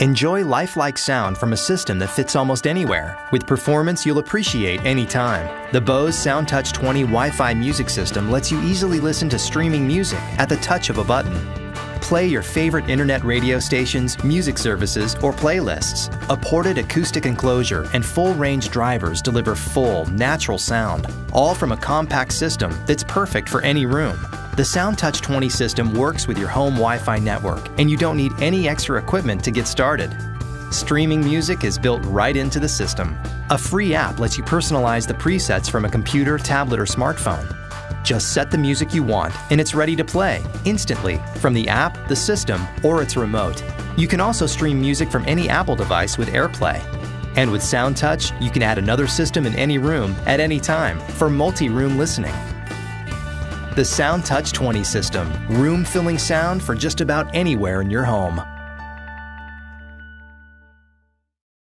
Enjoy lifelike sound from a system that fits almost anywhere, with performance you'll appreciate anytime. The Bose SoundTouch 20 Wi Fi music system lets you easily listen to streaming music at the touch of a button. Play your favorite internet radio stations, music services, or playlists. A ported acoustic enclosure and full range drivers deliver full, natural sound, all from a compact system that's perfect for any room. The SoundTouch 20 system works with your home Wi Fi network, and you don't need any extra equipment to get started. Streaming music is built right into the system. A free app lets you personalize the presets from a computer, tablet, or smartphone. Just set the music you want, and it's ready to play instantly from the app, the system, or its remote. You can also stream music from any Apple device with AirPlay. And with SoundTouch, you can add another system in any room at any time for multi room listening. The SoundTouch 20 system, room filling sound for just about anywhere in your home.